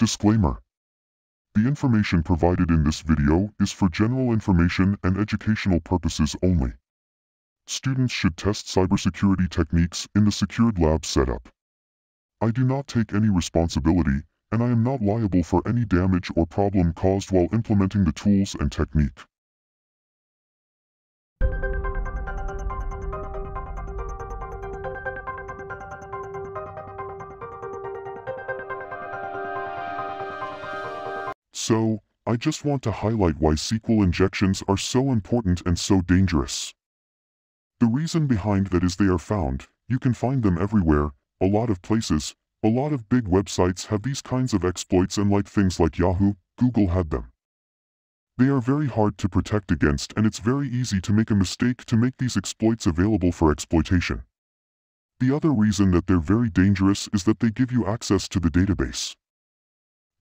Disclaimer. The information provided in this video is for general information and educational purposes only. Students should test cybersecurity techniques in the secured lab setup. I do not take any responsibility, and I am not liable for any damage or problem caused while implementing the tools and technique. So, I just want to highlight why SQL injections are so important and so dangerous. The reason behind that is they are found, you can find them everywhere, a lot of places, a lot of big websites have these kinds of exploits and like things like Yahoo, Google had them. They are very hard to protect against and it's very easy to make a mistake to make these exploits available for exploitation. The other reason that they're very dangerous is that they give you access to the database.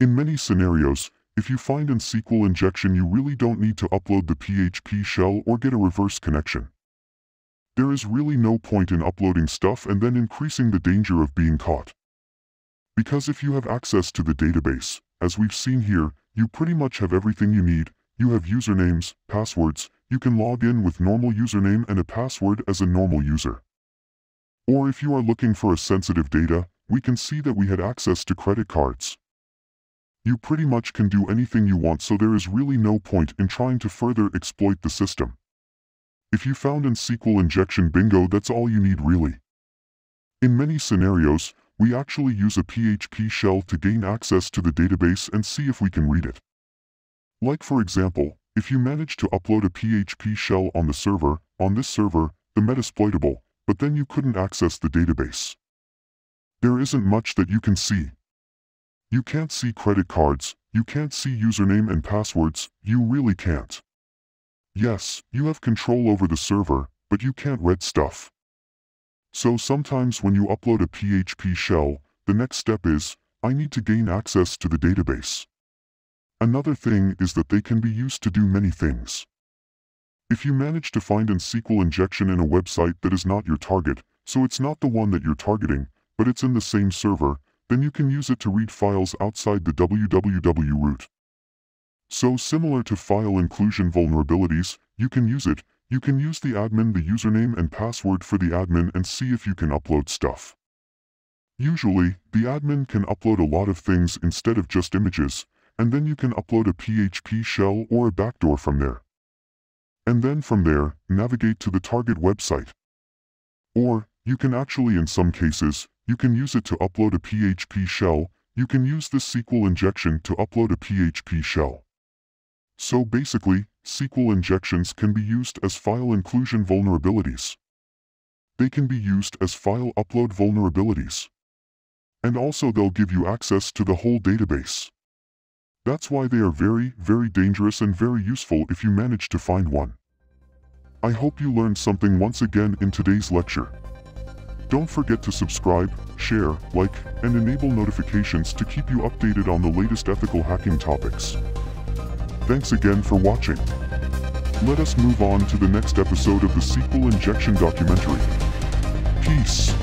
In many scenarios, if you find in SQL injection you really don't need to upload the PHP shell or get a reverse connection. There is really no point in uploading stuff and then increasing the danger of being caught. Because if you have access to the database, as we've seen here, you pretty much have everything you need, you have usernames, passwords, you can log in with normal username and a password as a normal user. Or if you are looking for a sensitive data, we can see that we had access to credit cards. You pretty much can do anything you want so there is really no point in trying to further exploit the system. If you found in SQL injection bingo that's all you need really. In many scenarios, we actually use a PHP shell to gain access to the database and see if we can read it. Like for example, if you manage to upload a PHP shell on the server, on this server, the Metasploitable, but then you couldn't access the database. There isn't much that you can see. You can't see credit cards, you can't see username and passwords, you really can't. Yes, you have control over the server, but you can't read stuff. So sometimes when you upload a PHP shell, the next step is, I need to gain access to the database. Another thing is that they can be used to do many things. If you manage to find an SQL injection in a website that is not your target, so it's not the one that you're targeting, but it's in the same server, then you can use it to read files outside the www root. So similar to file inclusion vulnerabilities, you can use it, you can use the admin the username and password for the admin and see if you can upload stuff. Usually, the admin can upload a lot of things instead of just images, and then you can upload a PHP shell or a backdoor from there. And then from there, navigate to the target website. Or, you can actually in some cases, you can use it to upload a PHP shell, you can use this SQL injection to upload a PHP shell. So basically, SQL injections can be used as file inclusion vulnerabilities. They can be used as file upload vulnerabilities. And also they'll give you access to the whole database. That's why they are very, very dangerous and very useful if you manage to find one. I hope you learned something once again in today's lecture. Don't forget to subscribe, share, like, and enable notifications to keep you updated on the latest ethical hacking topics. Thanks again for watching. Let us move on to the next episode of the SQL Injection documentary. Peace.